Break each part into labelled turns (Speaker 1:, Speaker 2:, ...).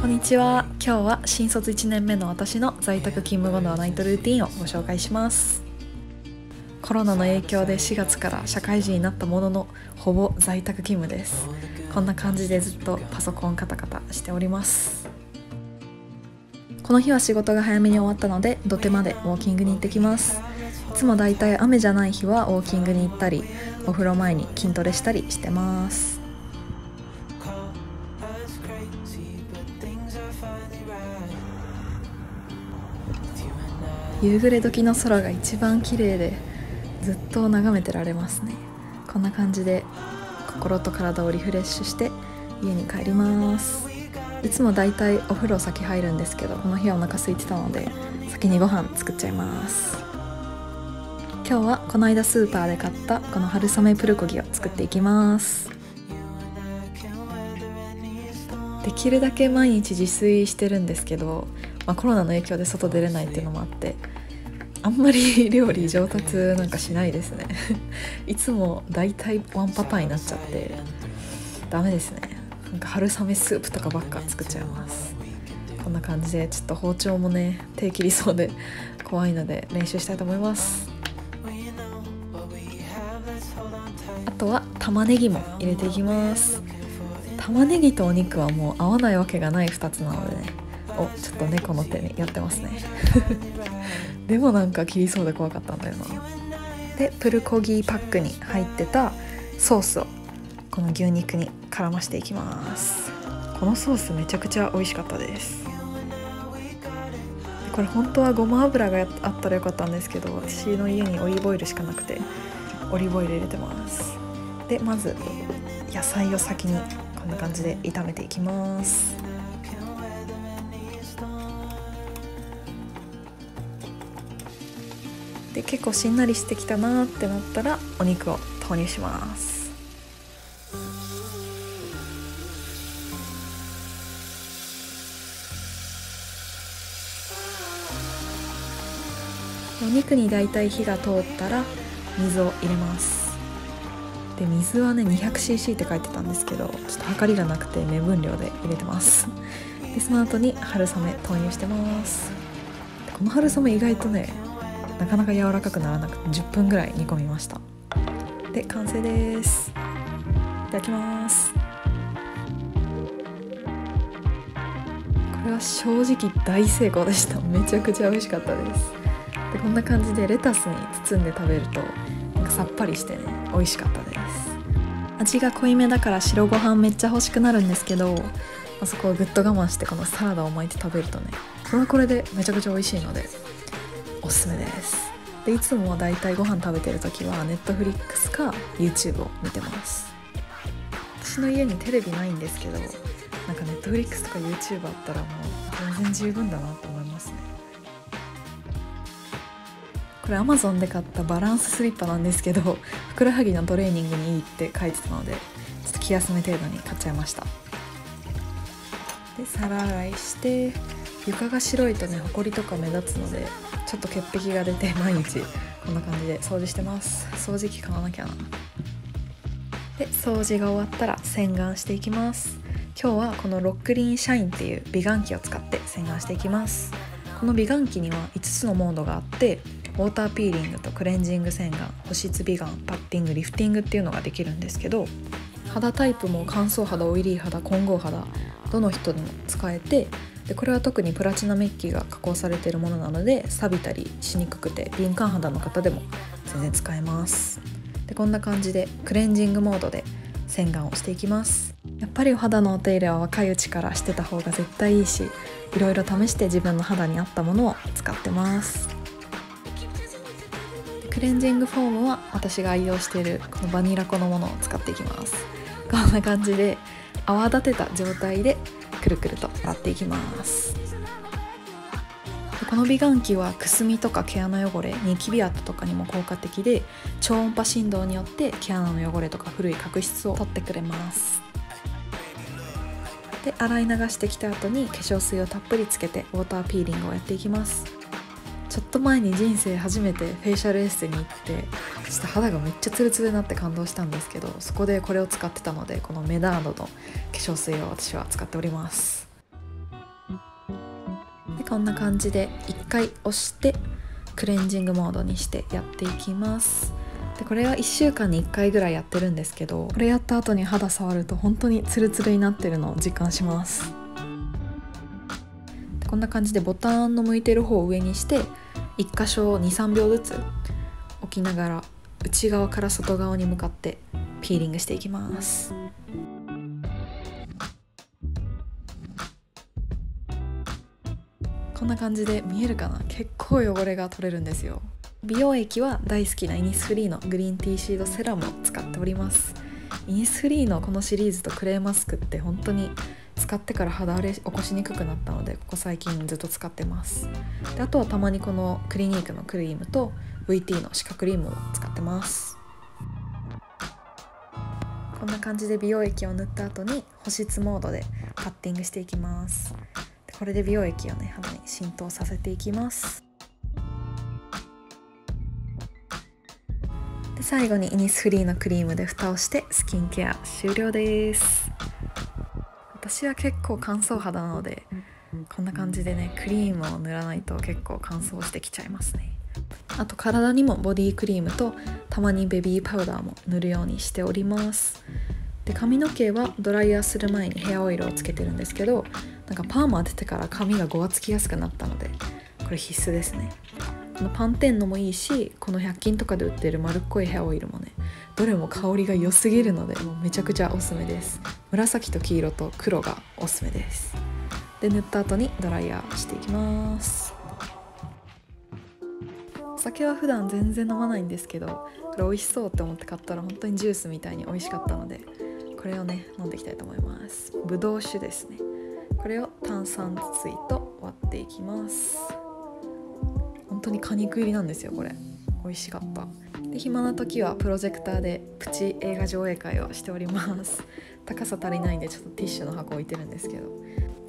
Speaker 1: こんにちは。今日は新卒1年目の私の在宅勤務後のナイトルーティンをご紹介します。コロナの影響で4月から社会人になったもののほぼ在宅勤務です。こんな感じでずっとパソコンカタカタしております。この日は仕事が早めに終わったので土手までウォーキングに行ってきます。いつもだいたい雨じゃない日はウォーキングに行ったりお風呂前に筋トレしたりしてます。夕暮れ時の空が一番綺麗でずっと眺めてられますね。こんな感じで心と体をリフレッシュして家に帰ります。いつもだいたいお風呂先入るんですけどこの日はお腹空いてたので先にご飯作っちゃいます。今日はこの間スーパーで買ったこの春雨プルコギを作っていきます。できるだけ毎日自炊してるんですけど、まあ、コロナの影響で外出れないっていうのもあってあんまり料理上達なんかしないですね。いつも大体ワンパターンになっちゃってダメですね。なんか春雨スープとかばっか作っちゃいます。こんな感じでちょっと包丁もね手切りそうで怖いので練習したいと思います。あとは玉ねぎも入れていきます。玉ねぎとお肉はもう合わないわけがない2つなのでね。おちょっと猫の手にやってますね。でもなんか切りそうで怖かったんだよな。でプルコギパックに入ってたソースをこの牛肉に絡ましていきます。このソースめちゃくちゃ美味しかったです。これ本当はごま油があったらよかったんですけど私の家にオリーブオイルしかなくてオリーブオイル入れてます。でまず野菜を先にこんな感じで炒めていきます。で結構しんなりしてきたなってなったらお肉を投入します。お肉にだいたい火が通ったら水を入れます。で水はね 200cc って書いてたんですけどちょっと測りがなくて目分量で入れてます。でその後に春雨投入してます。この春雨意外とねなかなか柔らかくならなくて10分ぐらい煮込みました。で完成です。いただきます。これは正直大成功でした。めちゃくちゃ美味しかったです。でこんな感じでレタスに包んで食べるとなんかさっぱりしてね美味しかったです。味が濃いめだから白ご飯めっちゃ欲しくなるんですけどあそこをぐっと我慢してこのサラダを巻いて食べるとねこれはこれでめちゃくちゃ美味しいのでおすすめです。でいつもだいたいご飯食べてる時は Netflix か YouTube を見てます。私の家にテレビないんですけどなんか Netflix とか YouTube あったらもう全然十分だなと思いますね。これ Amazon で買ったバランススリッパなんですけどふくらはぎのトレーニングにいいって書いてたのでちょっと気休め程度に買っちゃいました。で皿洗いして床が白いとねほこりとか目立つのでちょっと潔癖が出て毎日こんな感じで掃除してます。掃除機買わなきゃな。で掃除が終わったら洗顔していきます。今日はこのロックリンシャインっていう美顔器を使って洗顔していきます。この美顔器には5つのモードがあってウォーターピーリングとクレンジング洗顔保湿美顔パッティングリフティングっていうのができるんですけど肌タイプも乾燥肌オイリー肌混合肌どの人でも使えてでこれは特にプラチナメッキが加工されているものなので錆びたりしにくくて敏感肌の方でも全然使えます。でこんな感じでクレンジングモードで洗顔をしていきます。やっぱりお肌のお手入れは若いうちからしてた方が絶対いいしいろいろ試して自分の肌に合ったものを使ってます。クレンジングフォームは私が愛用しているこのバニラ粉のものを使っていきます。こんな感じで泡立てた状態でくるくると洗っていきます。この美顔器はくすみとか毛穴汚れニキビ跡とかにも効果的で超音波振動によって毛穴の汚れとか古い角質を取ってくれます。で洗い流してきた後に化粧水をたっぷりつけてウォーターピーリングをやっていきます。ちょっと前に人生初めてフェイシャルエステに行ってちょっと肌がめっちゃツルツルになって感動したんですけどそこでこれを使ってたのでこのメダードの化粧水を私は使っております。でこんな感じで1回押してクレンジングモードにしてやっていきます。でこれは1週間に1回ぐらいやってるんですけどこれやった後に肌触ると本当にツルツルになってるのを実感します。こんな感じでボタンの向いてる方を上にして1箇所23秒ずつ置きながら内側から外側に向かってピーリングしていきます。こんな感じで見えるかな？結構汚れが取れるんですよ。美容液は大好きなイニスフリーのグリーンティーシードセラムを使っております。イニスフリーのこのシリーズとクレーマスクって本当に使ってから肌荒れ起こしにくくなったのでここ最近ずっと使ってます。であとはたまにこのクリニークのクリームと VT の歯科クリームを使ってます。こんな感じで美容液を塗った後に保湿モードでカッティングしていきます。これで美容液をね肌に浸透させていきます。で最後にイニスフリーのクリームで蓋をしてスキンケア終了です。私は結構乾燥肌なのでこんな感じでねクリームを塗らないと結構乾燥してきちゃいますね。あと体にもボディクリームとたまにベビーパウダーも塗るようにしております。で髪の毛はドライヤーする前にヘアオイルをつけてるんですけどなんかパーマ当ててから髪がごわつきやすくなったのでこれ必須ですね。このパンテンのもいいしこの100均とかで売ってる丸っこいヘアオイルもねどれも香りが良すぎるのでもうめちゃくちゃおすすめです。紫と黄色と黒がおすすめです。で塗った後にドライヤーしていきます。お酒は普段全然飲まないんですけどこれ美味しそうって思って買ったら本当にジュースみたいに美味しかったのでこれをね飲んでいきたいと思います。ぶどう酒ですね。これを炭酸水と割っていきます。本当に果肉入りなんですよこれ。美味しかった。で暇な時はプロジェクターでプチ映画上映会をしております。高さ足りないんでちょっとティッシュの箱置いてるんですけど。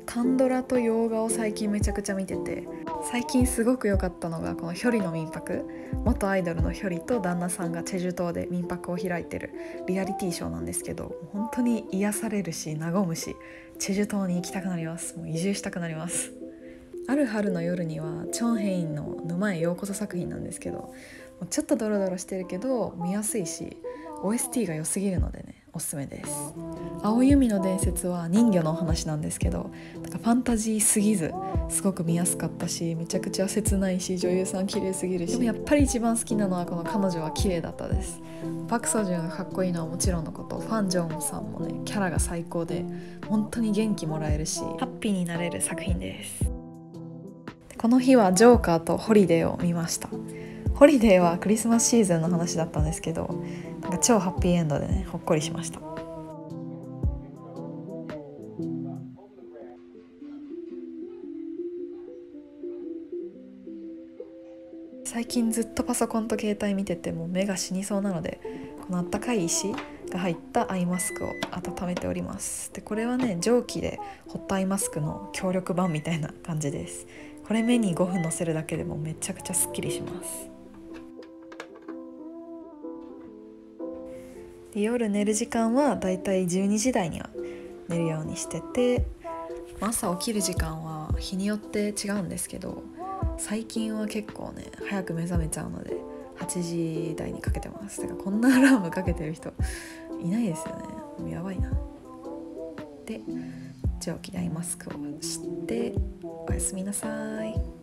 Speaker 1: カンドラと洋画を最近めちゃくちゃ見てて最近すごく良かったのがこのヒョリの民泊。元アイドルのヒョリと旦那さんがチェジュ島で民泊を開いてる。リアリティショーなんですけど本当に癒されるし和むしチェジュ島に行きたくなります。もう移住したくなります。ある春の夜にはチョン・ヘインの「沼へようこそ」作品なんですけどちょっとドロドロしてるけど見やすいし OST が良すぎるのでねおすすめです。青い海の伝説は人魚のお話なんですけどなんかファンタジーすぎずすごく見やすかったしめちゃくちゃ切ないし女優さん綺麗すぎるしでもやっぱり一番好きなのはこの彼女は綺麗だったです。パク・ソジュンがかっこいいのはもちろんのことファン・ジョンウムさんもねキャラが最高で本当に元気もらえるしハッピーになれる作品です。この日はジョーカーとホリデーを見ました。ホリデーはクリスマスシーズンの話だったんですけどなんか超ハッピーエンドでねほっこりしました。最近ずっとパソコンと携帯見てても目が死にそうなのでこのあったかい石が入ったアイマスクを温めております。でこれはね蒸気でホットアイマスクの強力版みたいな感じです。これ目に5分のせるだけでもめちゃくちゃすっきりします。夜寝る時間はだいたい12時台には寝るようにしてて朝起きる時間は日によって違うんですけど最近は結構ね早く目覚めちゃうので8時台にかけてます。だからこんなアラームかけてる人いないですよね。やばいな。で蒸気でアイマスクをしておやすみなさい。